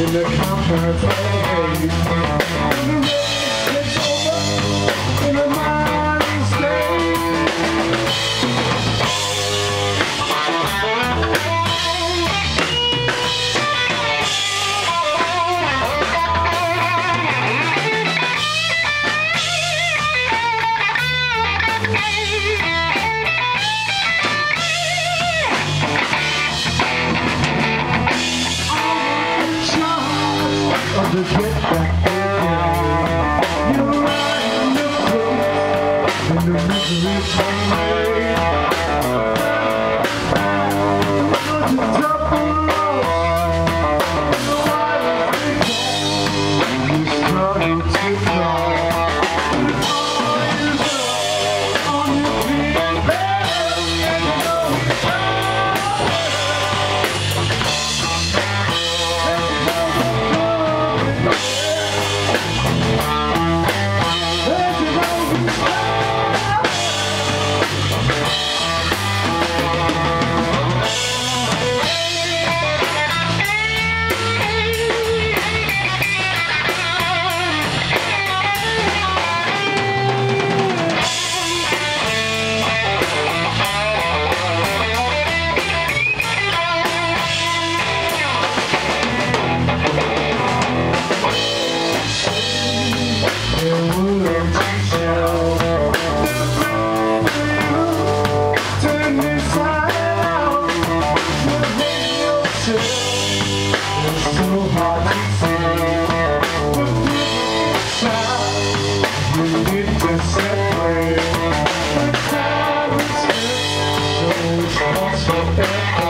in the conference something.